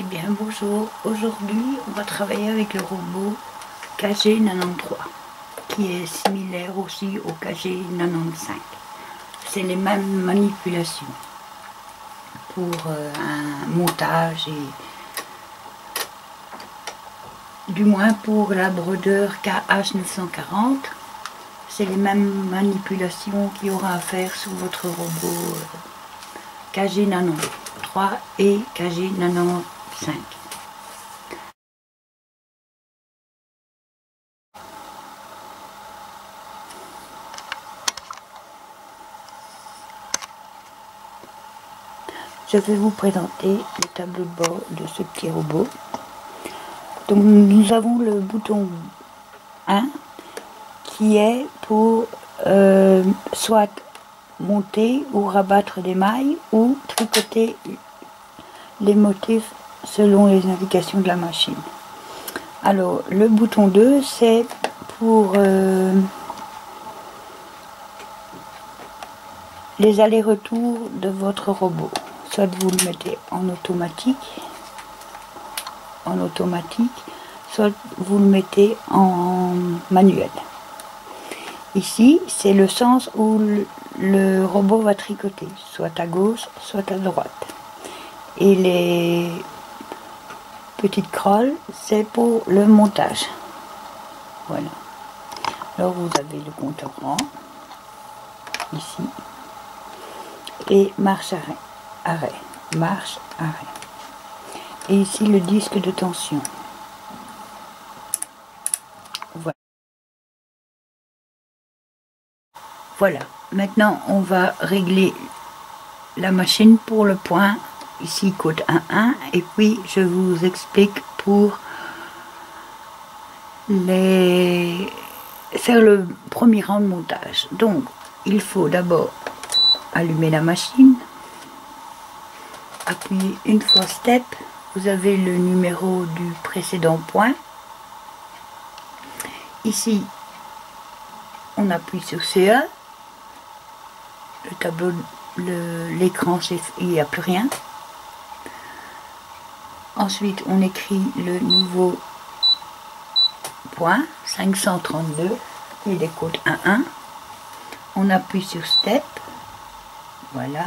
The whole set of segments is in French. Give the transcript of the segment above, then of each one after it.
Eh bien bonjour, aujourd'hui on va travailler avec le robot KG93 qui est similaire aussi au KG95. C'est les mêmes manipulations pour euh, un montage et du moins pour la brodeur KH940 c'est les mêmes manipulations qu'il y aura à faire sur votre robot euh, KG93 et KG95 je vais vous présenter le tableau de bord de ce petit robot. Donc nous avons le bouton 1 qui est pour euh, soit monter ou rabattre des mailles ou tricoter les motifs selon les indications de la machine. Alors, le bouton 2, c'est pour euh, les allers-retours de votre robot. Soit vous le mettez en automatique, en automatique, soit vous le mettez en manuel. Ici, c'est le sens où le robot va tricoter, soit à gauche, soit à droite. Et les petite crawl, c'est pour le montage. Voilà. Alors vous avez le compteur rang, ici, et marche arrêt, arrêt, marche arrêt. Et ici le disque de tension. Voilà. Voilà. Maintenant, on va régler la machine pour le point ici code 1.1 et puis je vous explique pour les faire le premier rang de montage. Donc il faut d'abord allumer la machine. Appuyer une fois step. Vous avez le numéro du précédent point. Ici on appuie sur CE le tableau l'écran il n'y a plus rien Ensuite, on écrit le nouveau point 532 et les codes 1-1. On appuie sur Step. Voilà.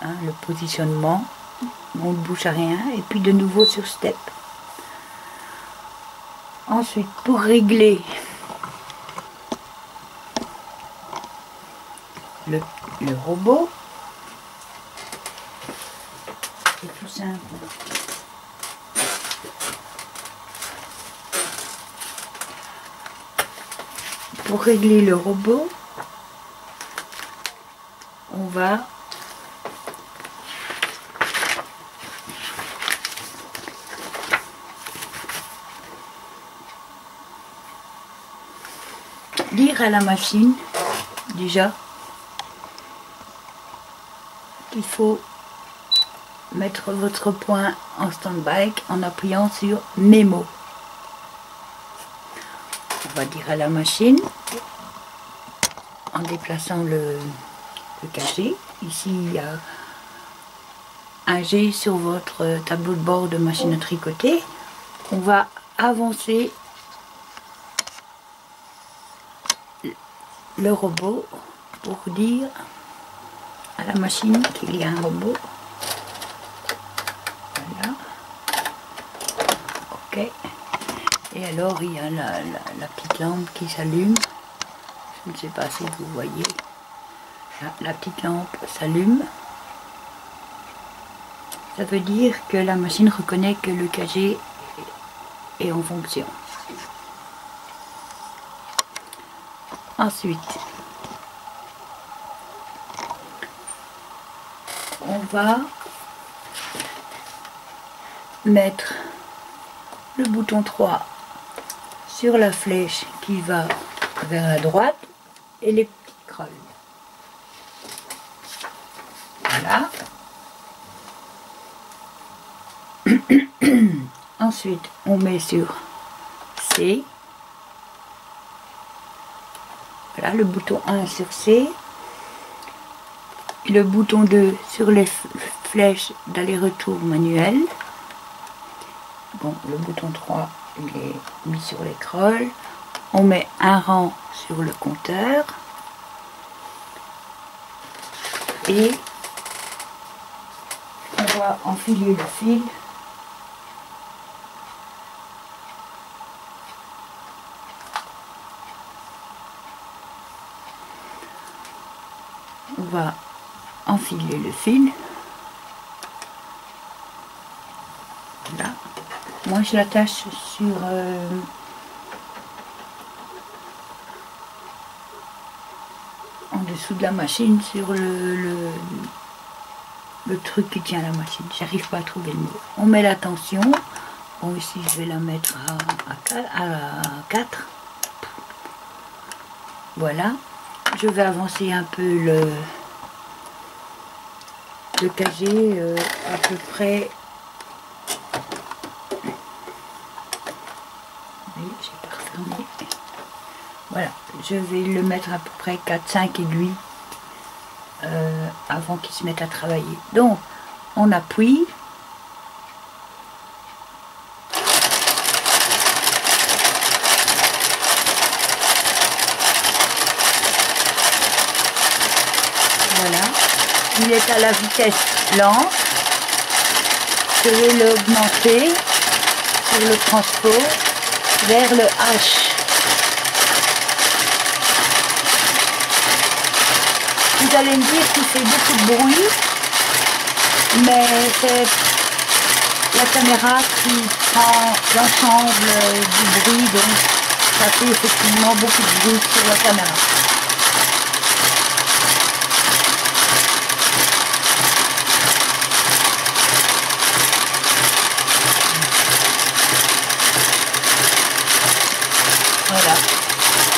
Hein, le positionnement. On ne bouge à rien. Et puis de nouveau sur Step. Ensuite, pour régler le, le robot, c'est tout simple. Pour régler le robot, on va dire à la machine déjà qu'il faut mettre votre point en stand-by en appuyant sur mémo. On va dire à la machine en déplaçant le, cachet. Ici, il y a un G sur votre tableau de bord de machine à tricoter. On va avancer le robot pour dire à la machine qu'il y a un robot. Voilà. Ok. Et alors il y a la petite lampe qui s'allume. Je ne sais pas si vous voyez. La, petite lampe s'allume. Ça veut dire que la machine reconnaît que le KG est en fonction. Ensuite, on va mettre le bouton 3 sur la flèche qui va vers la droite et les petits crolles. Voilà. Ensuite, on met sur C. Voilà, le bouton 1 sur C. Le bouton 2 sur les flèches d'aller-retour manuel. bon, le bouton 3, il est mis sur l'écrole. On met un rang sur le compteur. Et on va enfiler le fil on va enfiler le fil. Là. Moi, je l'attache sur euh, en dessous de la machine, sur le, le, truc qui tient la machine. J'arrive pas à trouver le mot. On met la tension. Bon, ici, je vais la mettre à, à 4. Voilà je vais avancer un peu le, le euh, à peu près oui, j'ai pas refermé voilà je vais le mettre à peu près 4-5 aiguilles euh, avant qu'il se mette à travailler donc on appuie il est à la vitesse lente. Je vais l'augmenter sur le transport vers le H. Vous allez me dire qu'il fait beaucoup de bruit, mais c'est la caméra qui prend l'ensemble du bruit, donc ça fait effectivement beaucoup de bruit sur la caméra.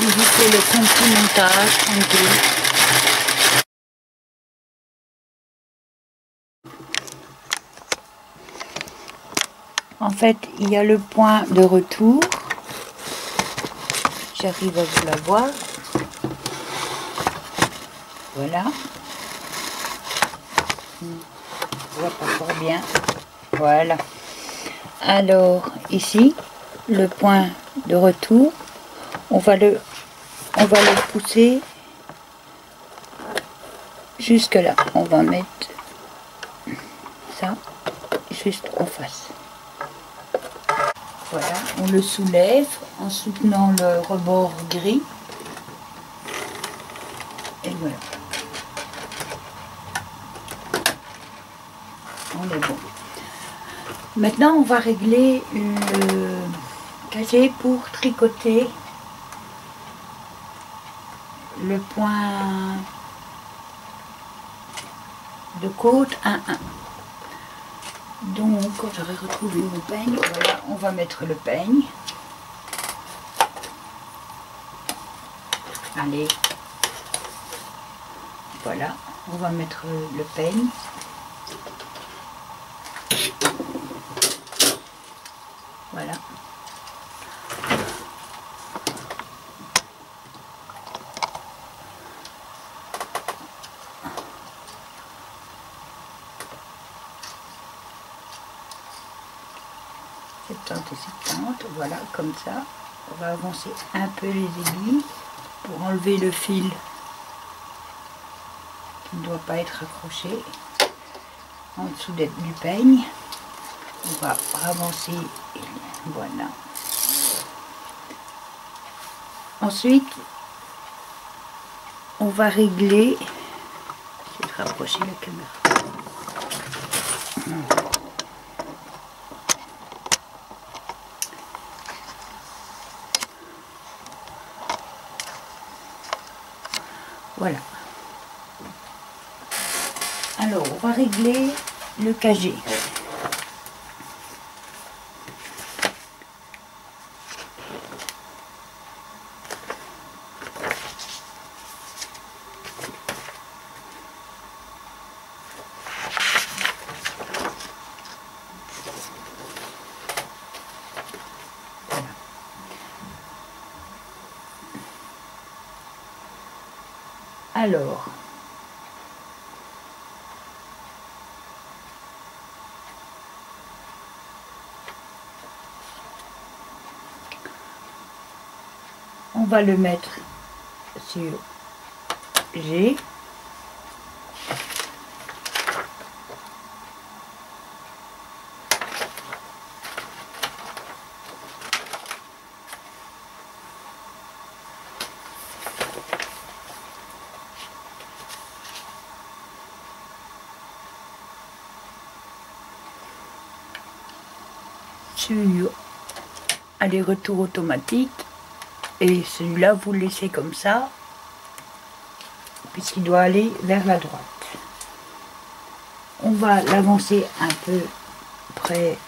éviter le petit montage tranquille. En fait, il y a le point de retour. J'arrive à vous la voir. Voilà. On voit pas fort bien. Voilà. Alors, ici, le point de retour on va le on va le pousser jusque là on va mettre ça juste en face voilà on le soulève en soutenant le rebord gris. Et voilà. On est bon. Maintenant on va régler le casier pour tricoter le point de côte 1, 1. Donc, j'aurai retrouvé mon peigne, voilà, on va mettre le peigne. Allez. Voilà, on va mettre le peigne. Voilà. Voilà, comme ça. On va avancer un peu les aiguilles pour enlever le fil qui ne doit pas être accroché en dessous du peigne. On va avancer, voilà. Ensuite, on va régler, je vais rapprocher la caméra. Voilà. Alors, on va régler le KG. Alors, on va le mettre sur G. sur aller-retour automatique et celui-là vous le laissez comme ça puisqu'il doit aller vers la droite. On va l'avancer un peu près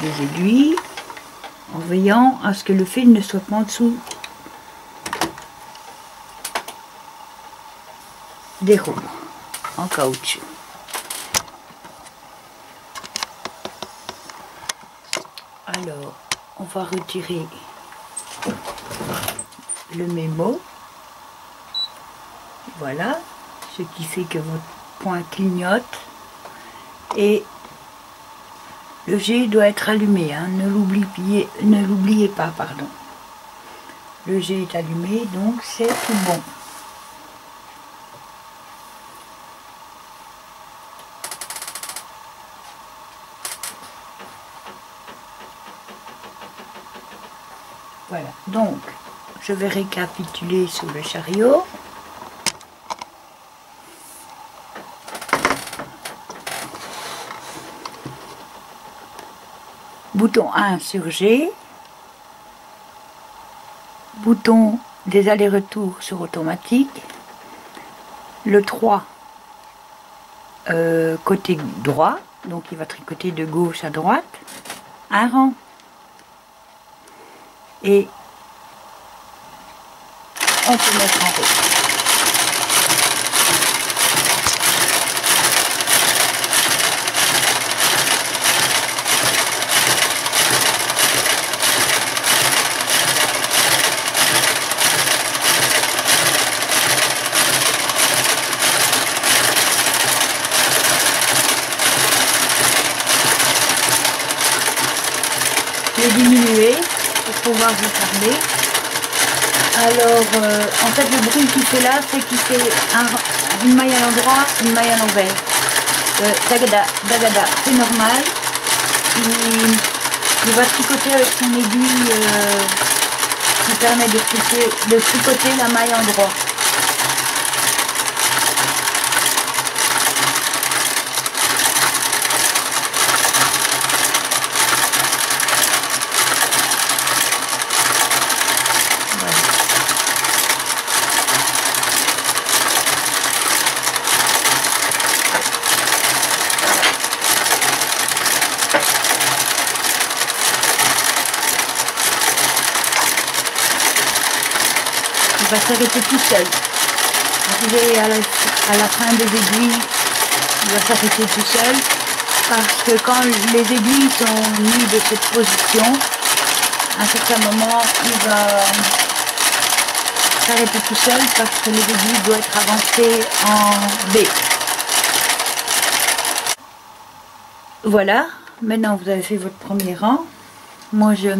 des aiguilles en veillant à ce que le fil ne soit pas en dessous des roues en caoutchouc Alors, on va retirer le mémo. Voilà, ce qui fait que votre point clignote. Et le G doit être allumé, hein. ne l'oubliez pas, pardon. Le G est allumé, donc c'est tout bon. Voilà, donc je vais récapituler sur le chariot. Bouton 1 sur G. Bouton des allers-retours sur automatique. Le 3 euh, côté droit, donc il va tricoter de gauche à droite. Un rang et on en route. diminuer pouvoir vous parler. Alors, euh, fait, le bruit qu'il fait là, c'est qu'il fait une maille à l'endroit, une maille à l'envers. Euh, dagada, dagada, c'est normal. Il, va tricoter avec son aiguille euh, qui permet de tricoter, de tricoter la maille en droit. va s'arrêter tout seul. Arrivé à la, à la fin des aiguilles, il va s'arrêter tout seul parce que quand les aiguilles sont mises de cette position, à un certain moment, il va s'arrêter tout seul parce que les aiguilles doivent être avancées en B. Voilà, maintenant vous avez fait votre premier rang. Moi je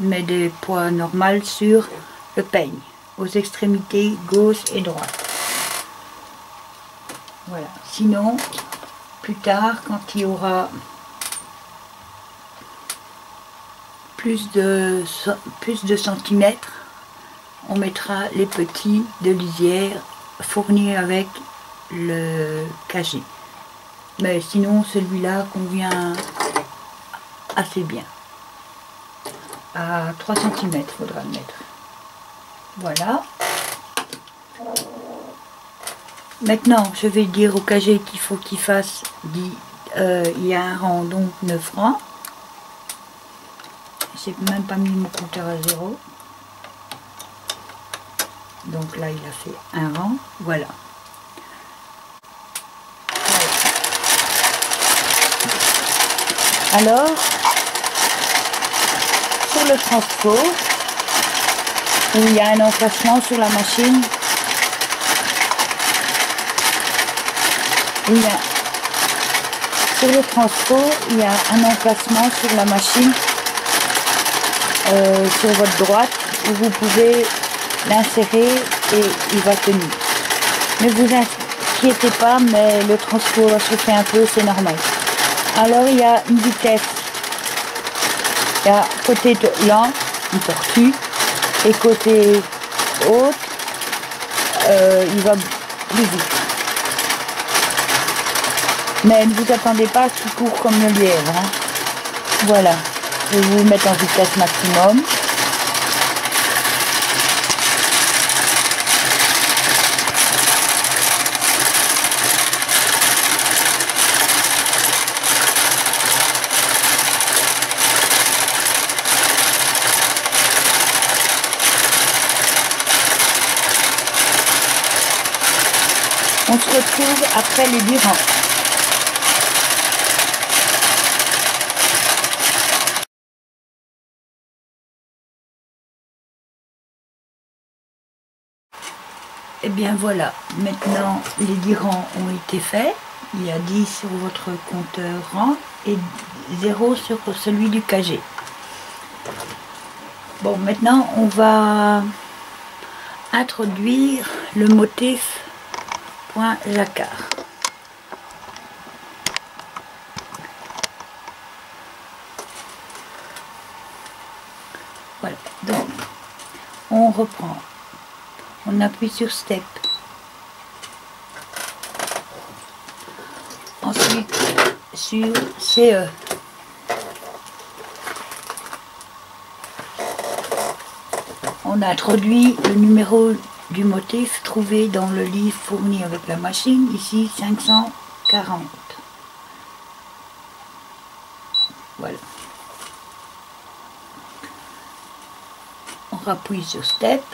mets des poids normaux sur le peigne aux extrémités gauche et droite. Voilà. Sinon, plus tard, quand il y aura plus de, plus de centimètres, on mettra les petits de lisière fournis avec le cagé. Mais sinon, celui-là convient assez bien. À 3 cm, faudra le mettre. Voilà. Maintenant, je vais dire au cagé qu'il faut qu'il fasse, euh, il y a un rang, donc 9 rangs. J'ai même pas mis mon compteur à zéro. Donc là, il a fait un rang. Voilà. Alors, sur le transport, où il y a un emplacement sur la machine. Il y a, sur le transport, il y a un emplacement sur la machine euh, sur votre droite où vous pouvez l'insérer et il va tenir. Ne vous inquiétez pas, mais le transport va faire un peu, c'est normal. Alors il y a une vitesse. Il y a côté lent, une tortue, et côté haute, euh, il va plus vite. Mais ne vous attendez pas à ce court comme le lièvre. Hein. Voilà. Je vais vous mettre en vitesse maximum. On se retrouve après les durants. Et eh bien voilà, maintenant les 10 rangs ont été faits. Il y a 10 sur votre compteur rang et 0 sur celui du KG. Bon, maintenant on va introduire le motif point jacquard. Voilà, donc on reprend on appuie sur step. Ensuite sur CE. On introduit le numéro du motif trouvé dans le livre fourni avec la machine, ici 540. Voilà. On rappuie sur step.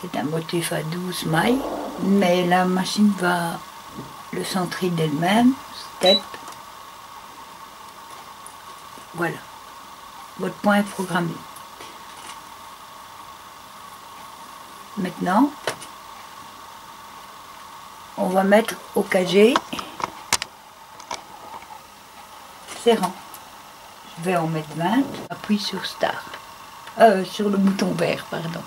C'est un motif à 12 mailles, mais la machine va le centrer d'elle-même. Step. Voilà. Votre point est programmé. Maintenant, on va mettre au KG serrant. Je vais en mettre 20, appuie sur Start. Euh, sur le bouton vert, pardon.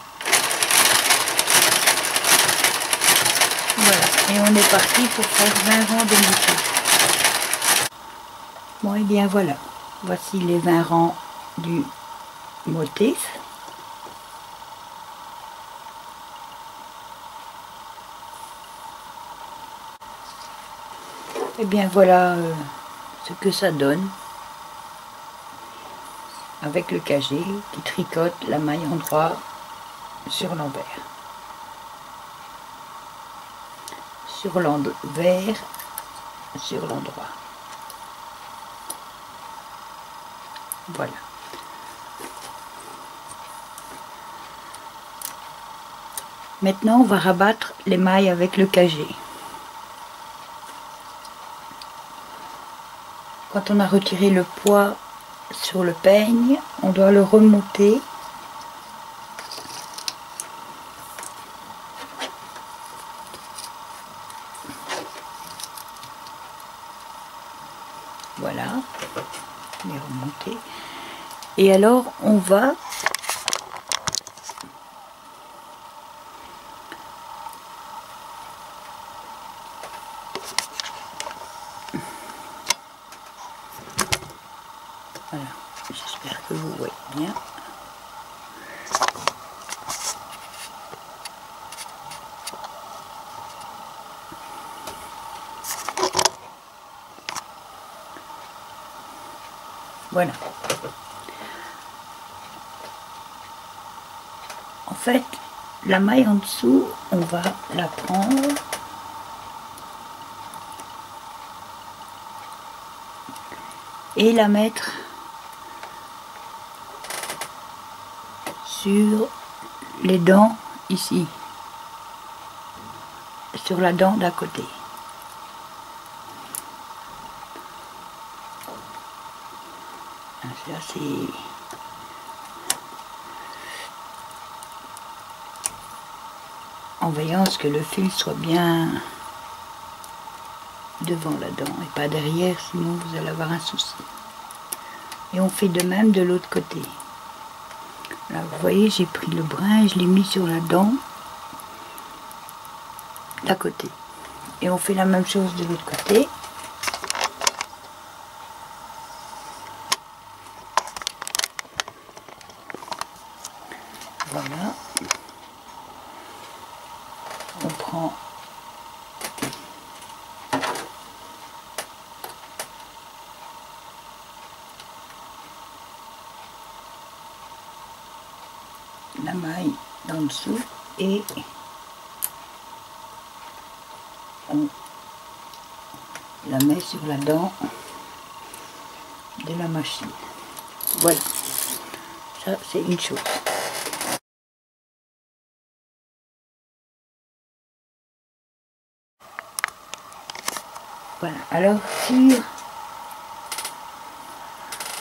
Voilà, et on est parti pour faire 20 rangs de motifs. Bon, et eh bien voilà, voici les 20 rangs du motif. Et eh bien voilà euh, ce que ça donne avec le cagé qui tricote la maille en droit sur l'envers. Sur l'envers, sur l'endroit. Voilà. Maintenant, on va rabattre les mailles avec le cagé. Quand on a retiré le poids sur le peigne, on doit le remonter. Voilà, les remonter. Et alors on va Voilà. En fait, la maille en dessous, on va la prendre et la mettre sur les dents ici, sur la dent d'à côté. En veillant à ce que le fil soit bien devant la dent et pas derrière, sinon vous allez avoir un souci. Et on fait de même de l'autre côté. Là, vous voyez, j'ai pris le brin je l'ai mis sur la dent d'à côté. Et on fait la même chose de l'autre côté. Voilà. On prend la maille dans dessous et on la met sur la dent de la machine. Voilà. Ça, c'est une chose. Voilà. Alors, sur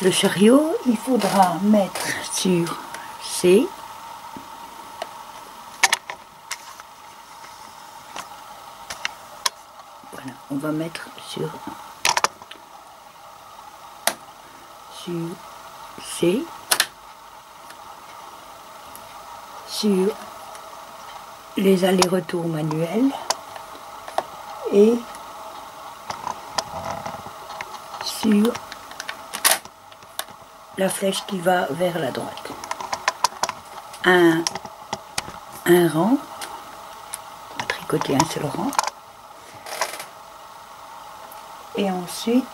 le chariot, il faudra mettre sur C Voilà, on va mettre sur sur C sur les allers-retours manuels et sur la flèche qui va vers la droite. Un, un rang, on va tricoter un seul rang. Et ensuite,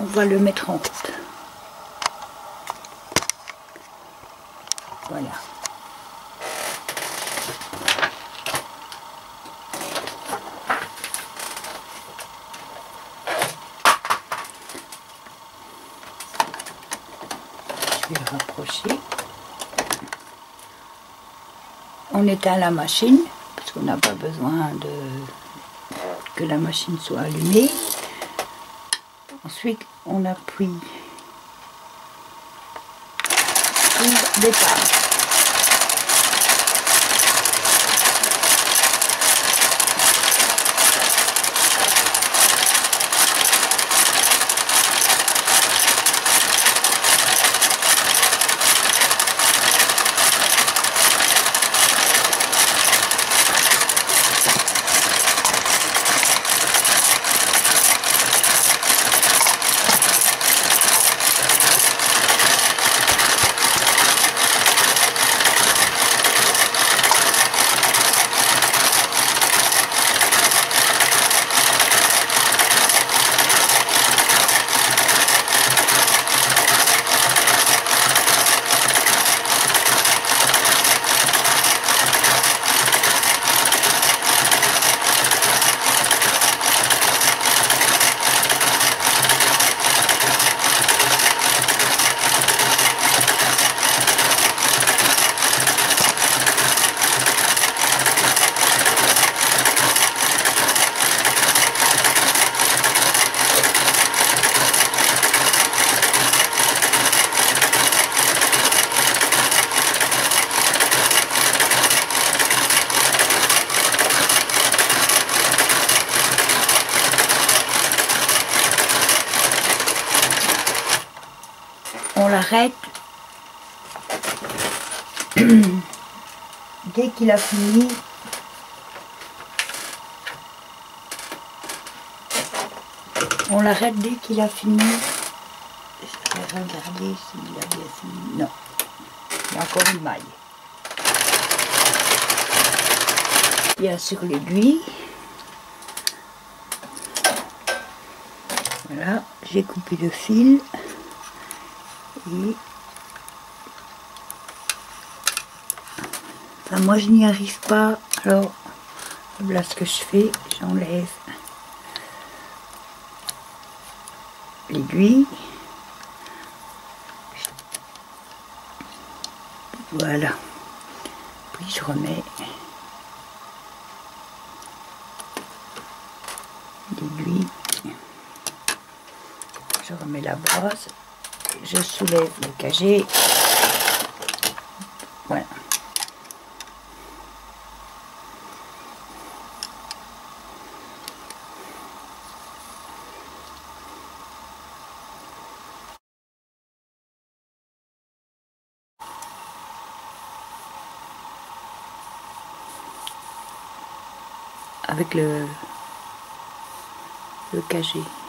on va le mettre en route. Voilà. Rapprocher. On éteint la machine parce qu'on n'a pas besoin de que la machine soit allumée. Ensuite, on appuie sur départ. on l'arrête dès qu'il a fini. On l'arrête dès qu'il a fini. Je vais regarder s'il a bien fini. Non. Il y a encore une maille. A sur l'aiguille. Voilà j'ai coupé le fil. Et moi je n'y arrive pas. Alors voilà ce que je fais. J'enlève l'aiguille. Voilà. Puis je remets l'aiguille. Je remets la brosse. Je soulève le cagé. Voilà. Avec le, le KG.